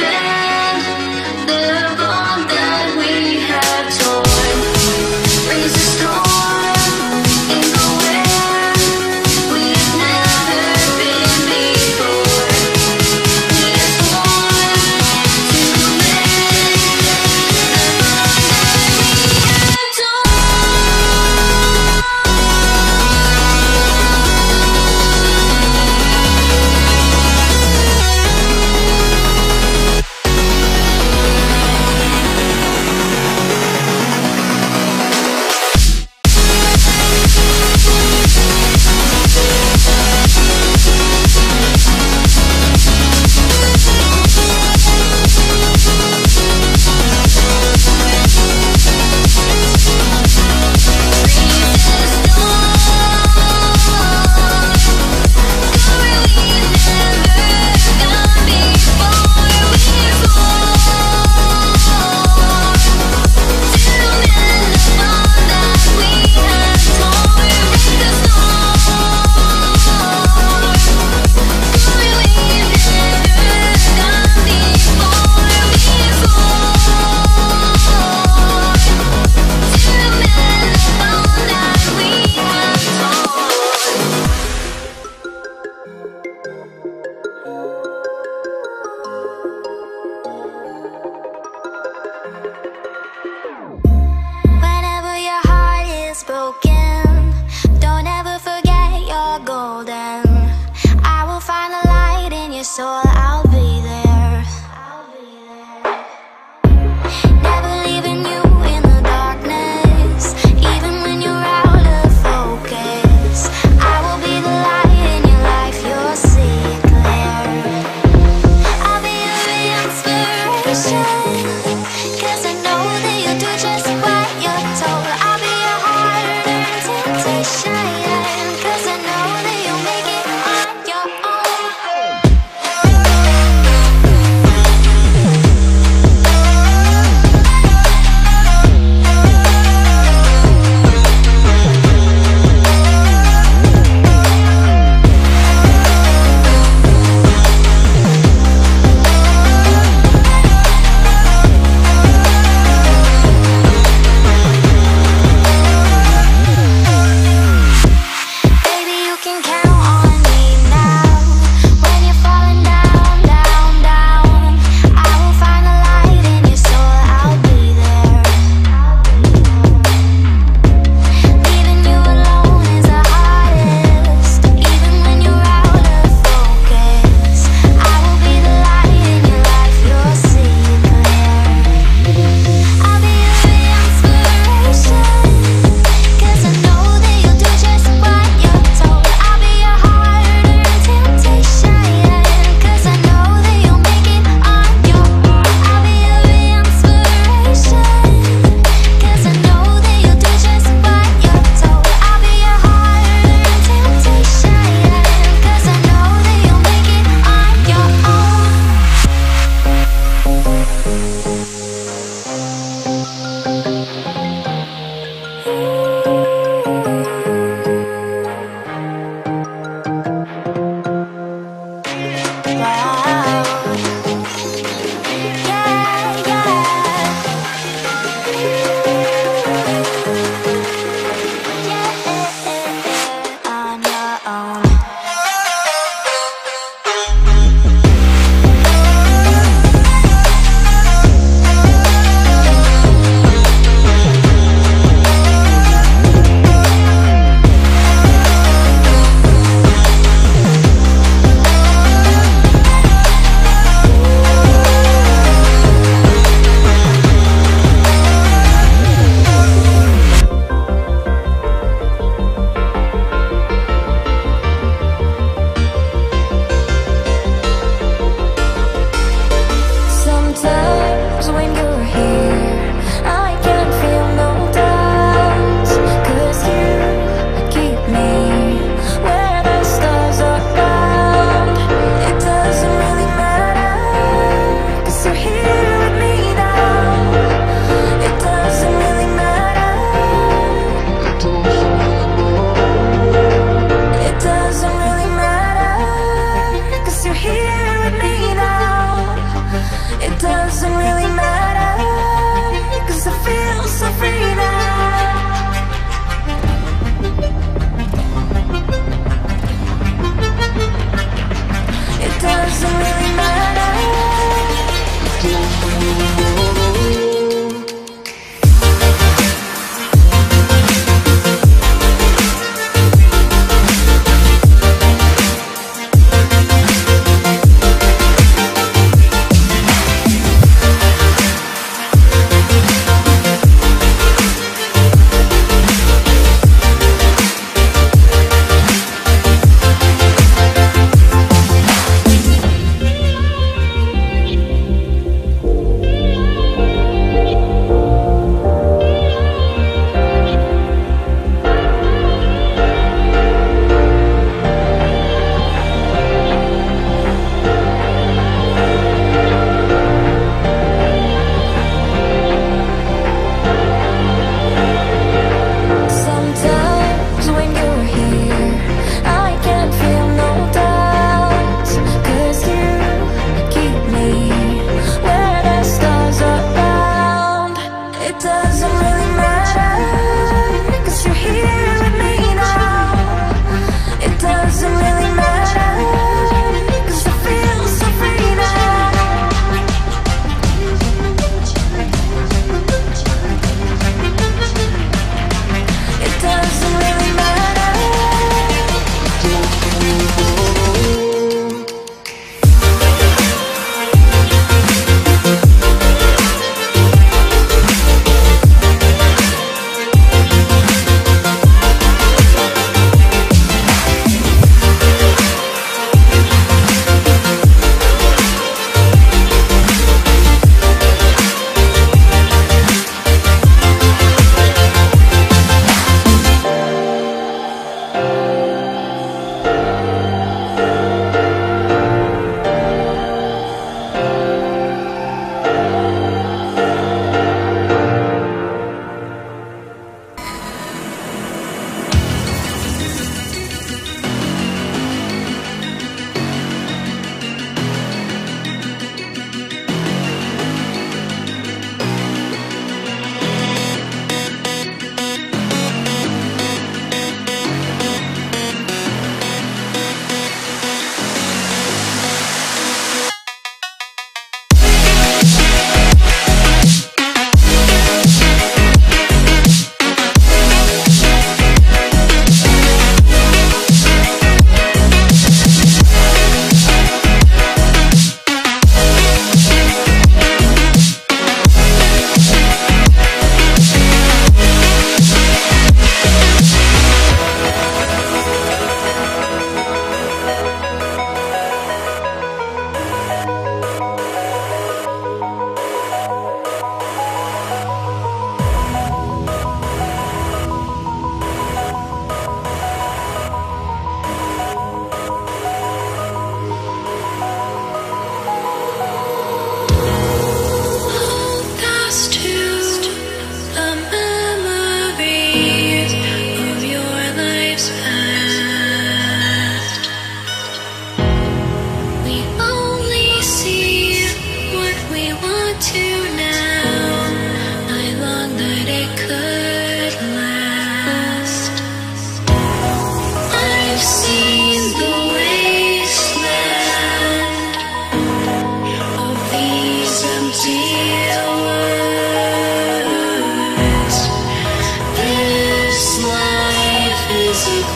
day.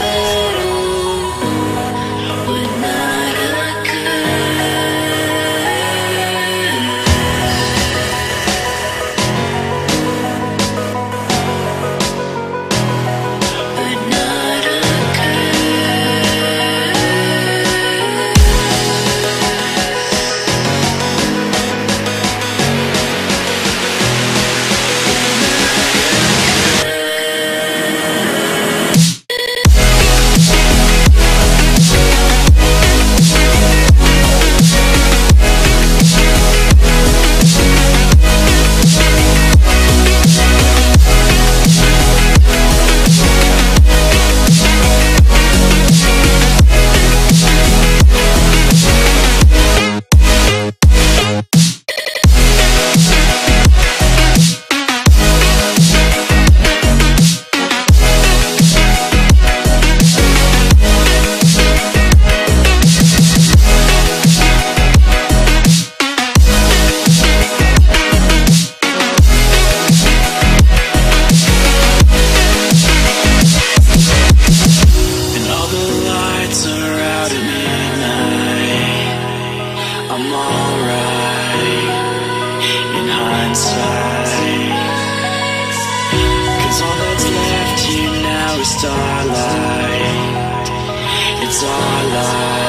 Hey. Starlight. It's in hindsight